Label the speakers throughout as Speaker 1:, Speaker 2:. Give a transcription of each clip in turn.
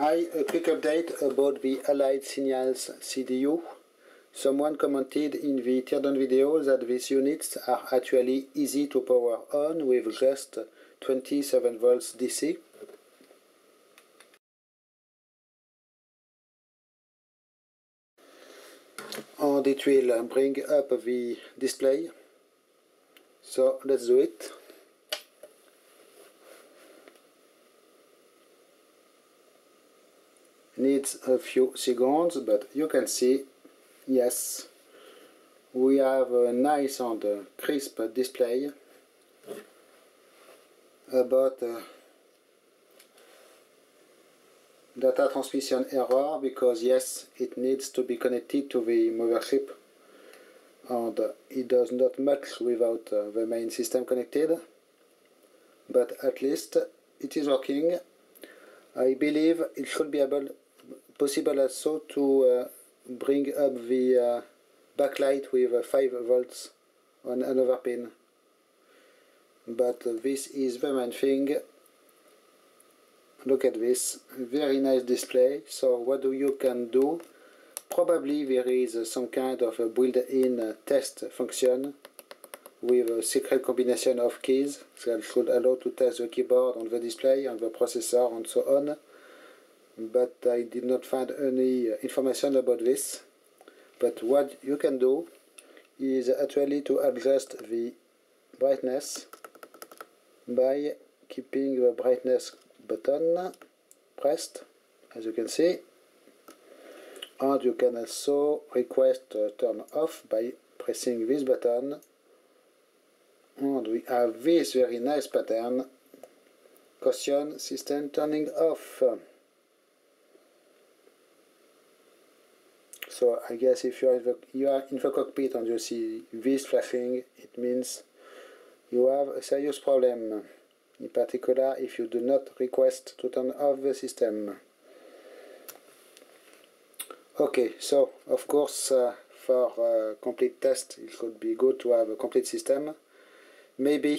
Speaker 1: Hi, a quick update about the Allied Signals CDU. Someone commented in the teardown video that these units are actually easy to power on with just 27 volts DC. And it will bring up the display. So let's do it. Needs a few seconds but you can see yes we have a nice and crisp display about uh, data transmission error because yes it needs to be connected to the mothership and it does not match without uh, the main system connected. But at least it is working. I believe it should be able possible also to uh, bring up the uh, backlight with uh, 5 volts on another pin. But this is the main thing. Look at this. Very nice display. So what do you can do? Probably there is some kind of a built-in test function with a secret combination of keys. That should allow to test the keyboard on the display on the processor and so on but I did not find any uh, information about this. But what you can do is actually to adjust the brightness by keeping the brightness button pressed, as you can see. And you can also request turn off by pressing this button. And we have this very nice pattern, caution system turning off. So I guess if you are, the, you are in the cockpit and you see this flashing, it means you have a serious problem. In particular, if you do not request to turn off the system. Okay, so of course uh, for a complete test it could be good to have a complete system. Maybe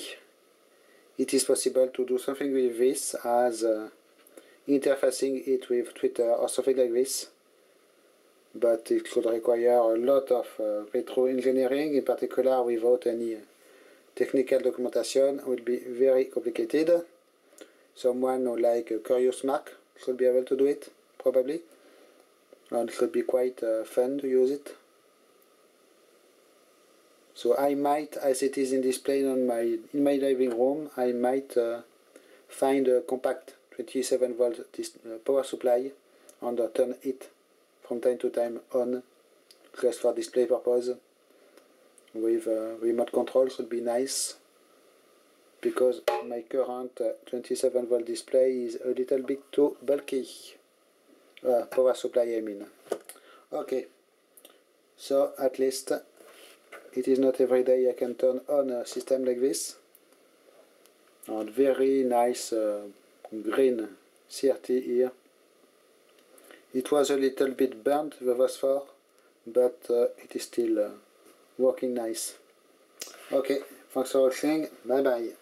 Speaker 1: it is possible to do something with this as uh, interfacing it with Twitter or something like this but it could require a lot of uh, retro engineering, in particular without any technical documentation, would be very complicated. Someone who like CuriousMarc should be able to do it, probably, and it should be quite uh, fun to use it. So I might, as it is in display on my in my living room, I might uh, find a compact 27 volt uh, power supply and turn it from time to time on. Just for display purpose. With uh, remote control should be nice. Because my current uh, 27 volt display is a little bit too bulky. Uh, power supply I mean. Okay. So at least it is not every day I can turn on a system like this. And very nice uh, green CRT here it was a little bit burnt, the phosphor, but uh, it is still uh, working nice. Okay, thanks for watching, bye bye.